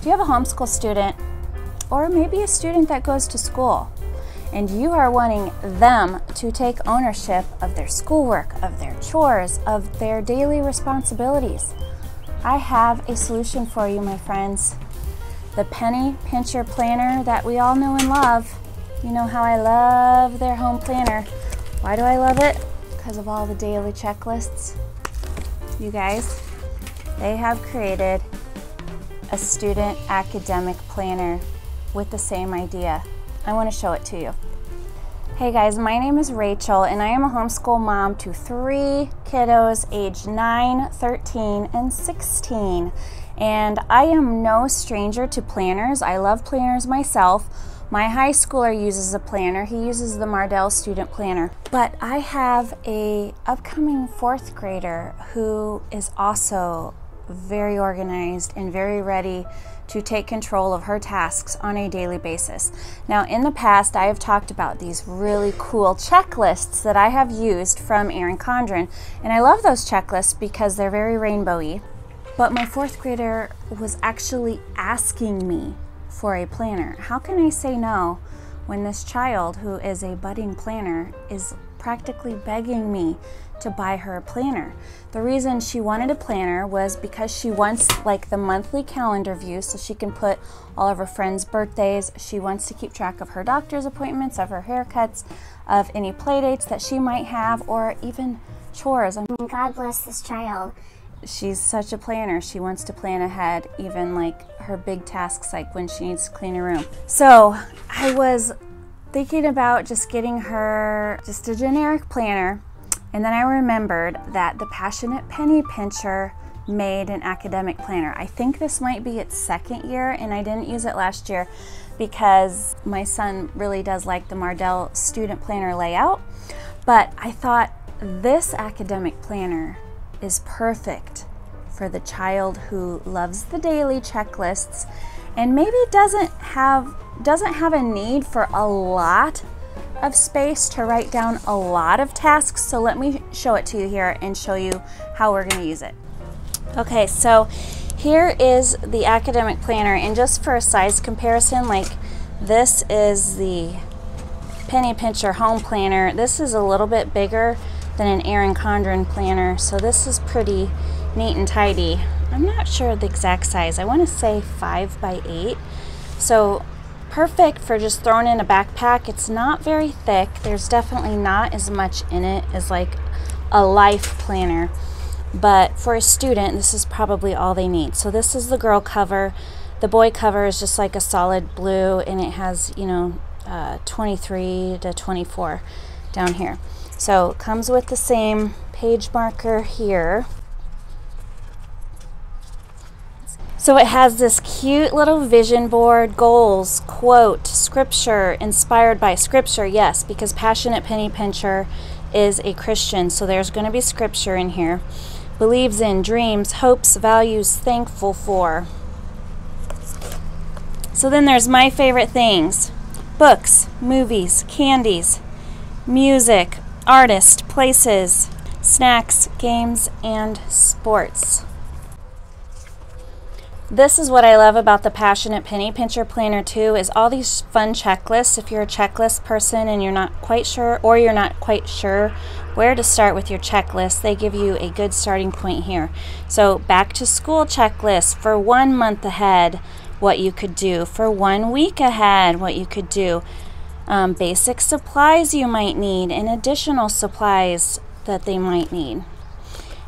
Do you have a homeschool student or maybe a student that goes to school and you are wanting them to take ownership of their schoolwork, of their chores, of their daily responsibilities? I have a solution for you, my friends. The Penny Pincher Planner that we all know and love. You know how I love their home planner. Why do I love it? Because of all the daily checklists. You guys, they have created a student academic planner with the same idea. I want to show it to you. Hey guys, my name is Rachel and I am a homeschool mom to three kiddos aged 9, 13, and 16. And I am no stranger to planners. I love planners myself. My high schooler uses a planner. He uses the Mardel Student Planner. But I have a upcoming fourth grader who is also very organized and very ready to take control of her tasks on a daily basis. Now, in the past, I have talked about these really cool checklists that I have used from Erin Condren, and I love those checklists because they're very rainbowy. But my fourth grader was actually asking me for a planner. How can I say no when this child, who is a budding planner, is practically begging me to buy her a planner. The reason she wanted a planner was because she wants like the monthly calendar view so she can put all of her friends' birthdays. She wants to keep track of her doctor's appointments, of her haircuts, of any play dates that she might have, or even chores. I mean, God bless this child. She's such a planner. She wants to plan ahead, even like her big tasks, like when she needs to clean her room. So I was thinking about just getting her just a generic planner and then I remembered that the Passionate Penny Pincher made an academic planner. I think this might be its second year, and I didn't use it last year because my son really does like the Mardel student planner layout. But I thought this academic planner is perfect for the child who loves the daily checklists and maybe doesn't have doesn't have a need for a lot of space to write down a lot of tasks. So let me show it to you here and show you how we're going to use it. Okay, so here is the academic planner and just for a size comparison, like this is the Penny Pincher Home Planner. This is a little bit bigger than an Erin Condren planner, so this is pretty neat and tidy. I'm not sure the exact size. I want to say 5 by 8. So perfect for just throwing in a backpack. It's not very thick. There's definitely not as much in it as like a life planner. But for a student, this is probably all they need. So this is the girl cover. The boy cover is just like a solid blue and it has, you know, uh, 23 to 24 down here. So it comes with the same page marker here. So it has this cute little vision board, goals, quote, scripture, inspired by scripture, yes, because Passionate Penny Pincher is a Christian, so there's going to be scripture in here. Believes in, dreams, hopes, values, thankful for. So then there's my favorite things books, movies, candies, music, artists, places, snacks, games, and sports. This is what I love about the Passionate Penny Pincher Planner too is all these fun checklists. If you're a checklist person and you're not quite sure or you're not quite sure where to start with your checklist, they give you a good starting point here. So back to school checklist for one month ahead, what you could do. For one week ahead, what you could do. Um, basic supplies you might need and additional supplies that they might need.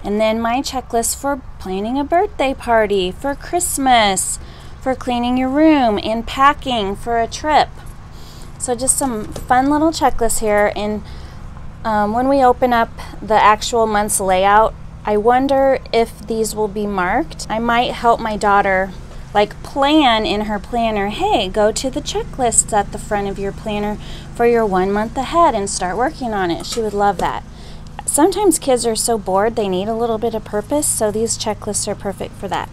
And then my checklist for planning a birthday party, for Christmas, for cleaning your room, and packing for a trip. So just some fun little checklists here. And um, when we open up the actual month's layout, I wonder if these will be marked. I might help my daughter like plan in her planner, hey, go to the checklists at the front of your planner for your one month ahead and start working on it. She would love that. Sometimes kids are so bored they need a little bit of purpose, so these checklists are perfect for that.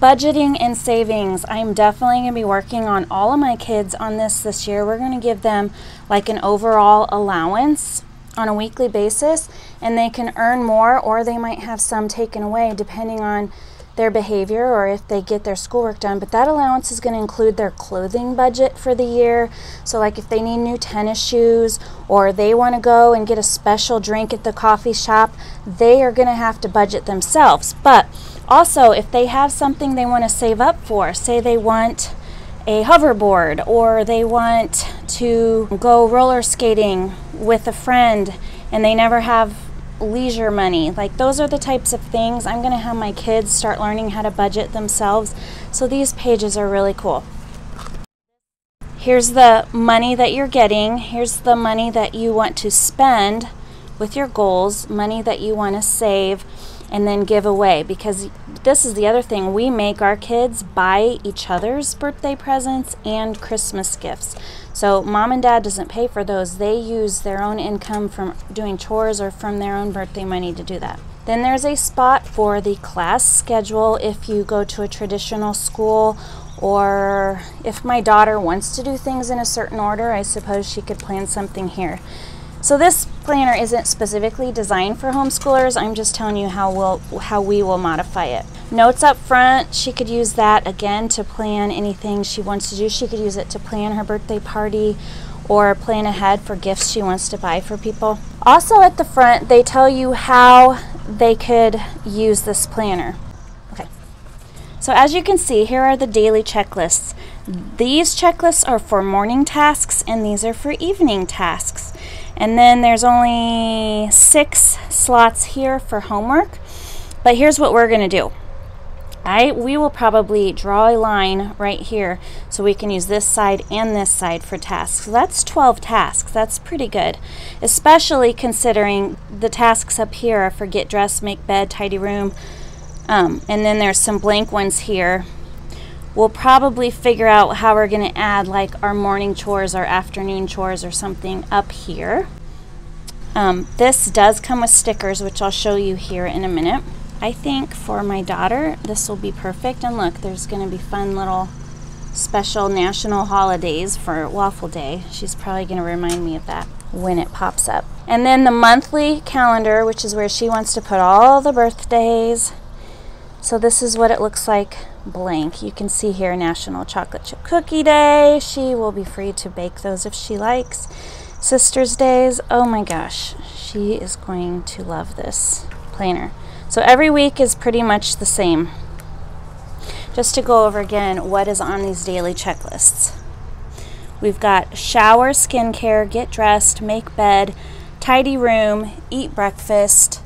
Budgeting and savings. I'm definitely going to be working on all of my kids on this this year. We're going to give them like an overall allowance on a weekly basis, and they can earn more or they might have some taken away depending on their behavior or if they get their schoolwork done, but that allowance is going to include their clothing budget for the year. So, like if they need new tennis shoes or they want to go and get a special drink at the coffee shop, they are going to have to budget themselves. But also, if they have something they want to save up for, say they want a hoverboard or they want to go roller skating with a friend and they never have leisure money. Like those are the types of things I'm going to have my kids start learning how to budget themselves. So these pages are really cool. Here's the money that you're getting. Here's the money that you want to spend with your goals, money that you want to save and then give away because this is the other thing we make our kids buy each other's birthday presents and Christmas gifts. So mom and dad doesn't pay for those. They use their own income from doing chores or from their own birthday money to do that. Then there's a spot for the class schedule if you go to a traditional school or if my daughter wants to do things in a certain order, I suppose she could plan something here. So this planner isn't specifically designed for homeschoolers. I'm just telling you how we'll how we will modify it. Notes up front, she could use that again to plan anything she wants to do. She could use it to plan her birthday party or plan ahead for gifts she wants to buy for people. Also at the front, they tell you how they could use this planner. Okay. So as you can see, here are the daily checklists. These checklists are for morning tasks and these are for evening tasks. And then there's only six slots here for homework. But here's what we're going to do. I, we will probably draw a line right here so we can use this side and this side for tasks. That's 12 tasks. That's pretty good, especially considering the tasks up here are for get dressed, make bed, tidy room, um, and then there's some blank ones here we'll probably figure out how we're going to add like our morning chores or afternoon chores or something up here. Um, this does come with stickers, which I'll show you here in a minute. I think for my daughter, this will be perfect. And look, there's going to be fun little special national holidays for Waffle Day. She's probably going to remind me of that when it pops up. And then the monthly calendar, which is where she wants to put all the birthdays. So this is what it looks like blank. You can see here National Chocolate Chip Cookie Day. She will be free to bake those if she likes. Sister's Days. Oh my gosh, she is going to love this planner. So every week is pretty much the same. Just to go over again what is on these daily checklists. We've got shower, skincare, get dressed, make bed, tidy room, eat breakfast,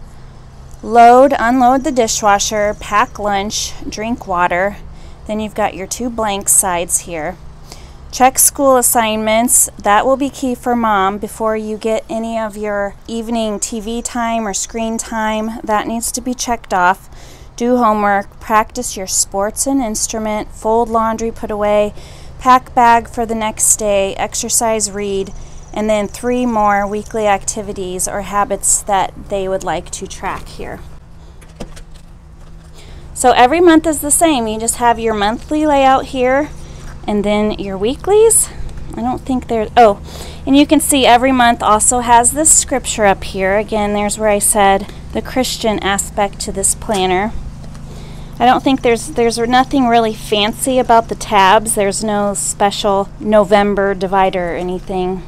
Load, unload the dishwasher, pack lunch, drink water. Then you've got your two blank sides here. Check school assignments. That will be key for mom before you get any of your evening TV time or screen time. That needs to be checked off. Do homework, practice your sports and instrument, fold laundry, put away, pack bag for the next day, exercise, read, and then three more weekly activities or habits that they would like to track here. So every month is the same. You just have your monthly layout here and then your weeklies. I don't think there's, oh, and you can see every month also has this scripture up here. Again, there's where I said the Christian aspect to this planner. I don't think there's there's nothing really fancy about the tabs. There's no special November divider or anything.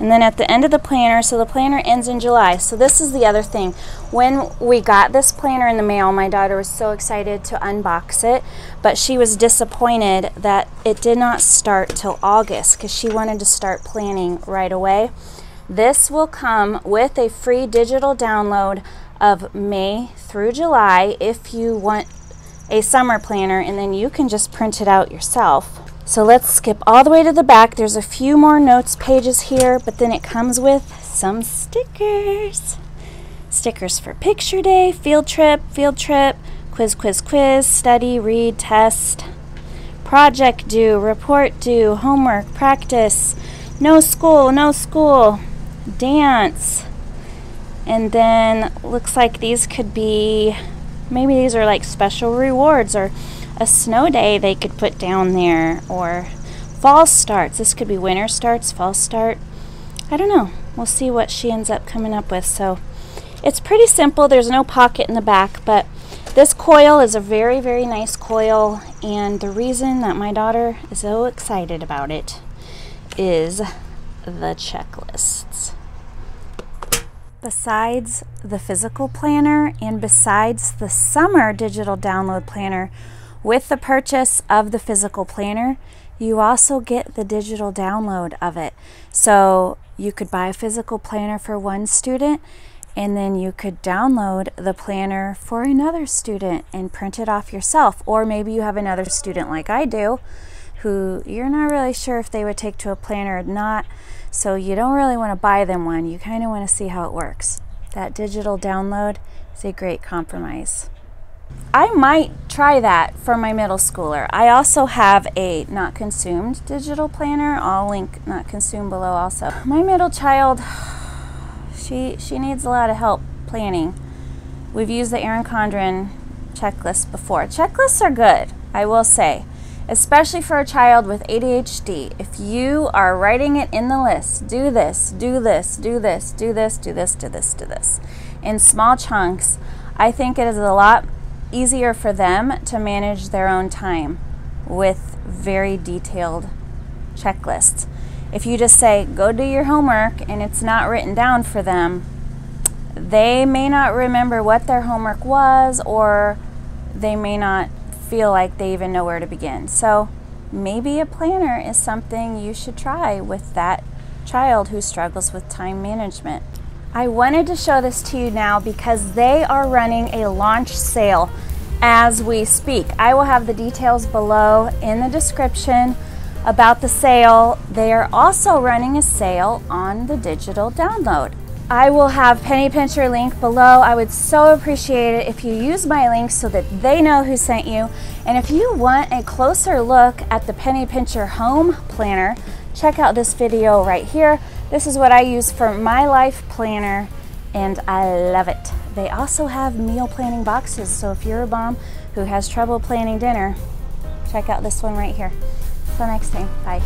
And then at the end of the planner, so the planner ends in July. So this is the other thing. When we got this planner in the mail, my daughter was so excited to unbox it, but she was disappointed that it did not start till August because she wanted to start planning right away. This will come with a free digital download of May through July if you want a summer planner and then you can just print it out yourself. So let's skip all the way to the back. There's a few more notes pages here, but then it comes with some stickers. Stickers for picture day, field trip, field trip, quiz, quiz, quiz, study, read, test, project due, report due, homework, practice, no school, no school, dance. And then looks like these could be, maybe these are like special rewards or a snow day they could put down there or fall starts. This could be winter starts, fall start. I don't know. We'll see what she ends up coming up with. So it's pretty simple. There's no pocket in the back, but This coil is a very, very nice coil, and the reason that my daughter is so excited about it is the checklists. Besides the physical planner and besides the summer digital download planner, with the purchase of the physical planner, you also get the digital download of it. So you could buy a physical planner for one student and then you could download the planner for another student and print it off yourself. Or maybe you have another student like I do who you're not really sure if they would take to a planner or not, so you don't really want to buy them one. You kind of want to see how it works. That digital download is a great compromise. I might try that for my middle schooler. I also have a not consumed digital planner. I'll link not consumed below also. My middle child she, she needs a lot of help planning. We've used the Erin Condren checklist before. Checklists are good, I will say, especially for a child with ADHD. If you are writing it in the list, do this, do this, do this, do this, do this, do this, do this, in small chunks, I think it is a lot easier for them to manage their own time with very detailed checklists. If you just say, go do your homework, and it's not written down for them, they may not remember what their homework was, or they may not feel like they even know where to begin. So maybe a planner is something you should try with that child who struggles with time management. I wanted to show this to you now because they are running a launch sale as we speak. I will have the details below in the description about the sale. They are also running a sale on the digital download. I will have Penny Pincher link below. I would so appreciate it if you use my link so that they know who sent you. And if you want a closer look at the Penny Pincher home planner, check out this video right here. This is what I use for my life planner and I love it. They also have meal planning boxes, so if you're a mom who has trouble planning dinner, check out this one right here. Till next time, bye.